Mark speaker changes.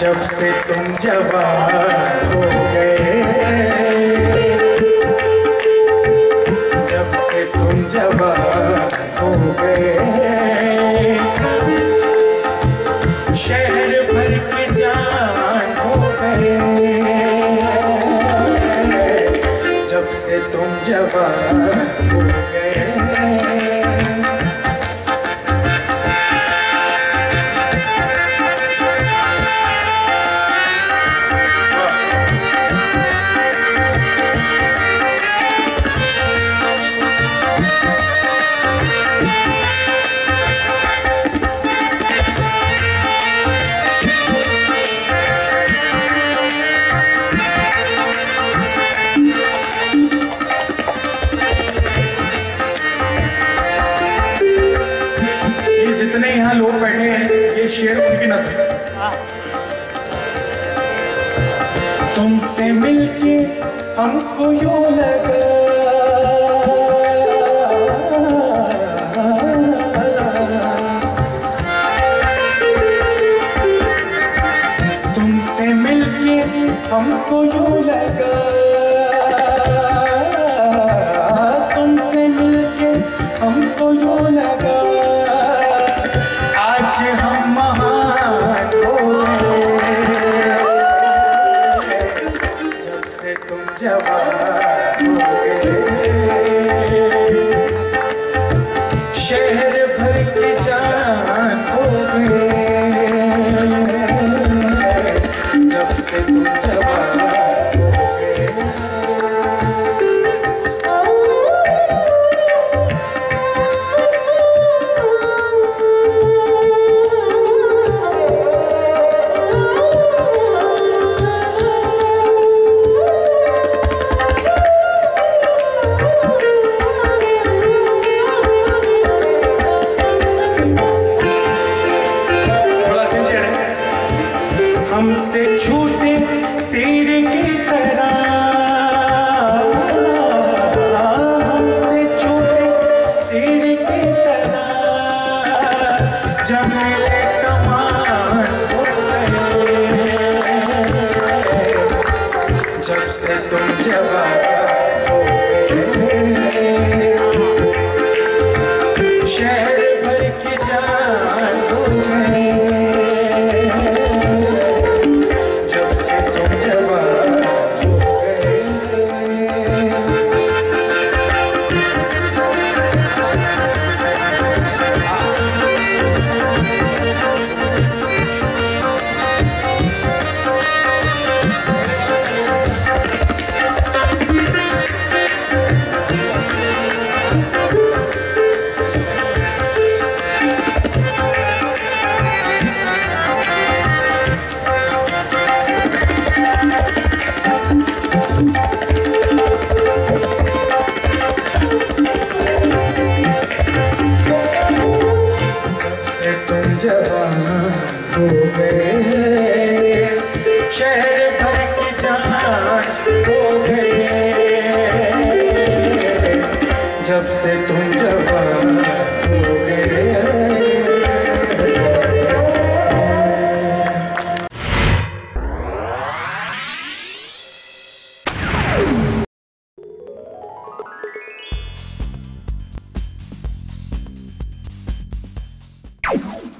Speaker 1: जब से तुम जवान हो गए, जब से तुम जवान हो गए, शहर भर के जान हो गए, जब से तुम जवान हो गए। तुमसे मिलके हमको यूँ लगा। तुमसे मिलके हमको यूँ लगा। जब मेरे कमान जब से तुम जवान शहर भर की जान तुम जवान हो गए। शहर